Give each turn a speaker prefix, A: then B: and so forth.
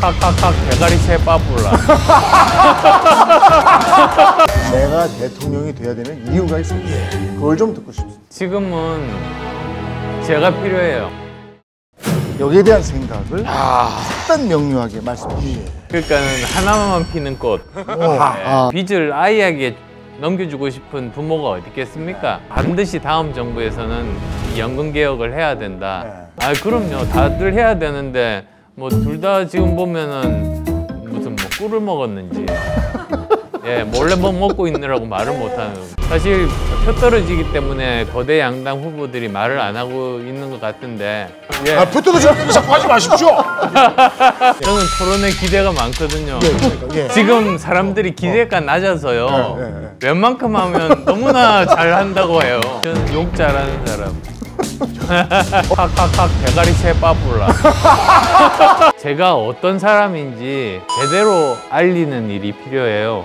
A: 칵칵칵 대가리채 빠불라.
B: 내가 대통령이 돼야 되는 이유가 있습니다. 그걸 좀 듣고 싶습니다.
A: 지금은 제가 필요해요.
B: 여기에 대한 생각을 일단 명료하게 말씀해 주시죠.
A: 그러니까는 하나만 피는 꽃.
B: 아,
A: 빚을 아이에게 넘겨주고 싶은 부모가 어디 있겠습니까? 반드시 다음 정부에서는 이 연금 개혁을 해야 된다. 아 그럼요, 다들 해야 되는데 뭐 둘 다 지금 보면은 무슨 뭐 꿀을 먹었는지. 예, 몰래 뭐 먹고 있느라고 말을 못하는. 사실 표 떨어지기 때문에 거대 양당 후보들이 말을 안 하고 있는 것 같은데. 예,
B: 아, 붙들어 지금 자꾸 하지 마십시오.
A: 저는 토론에 기대가 많거든요.
B: 예.
A: 지금 사람들이 기대가 낮아서요.
B: 예, 예,
A: 웬만큼 하면 너무나 잘한다고 해요. 저는 욕 잘하는 사람. 칵칵칵 대가리채 빠불라. 제가 어떤 사람인지 제대로 알리는 일이 필요해요.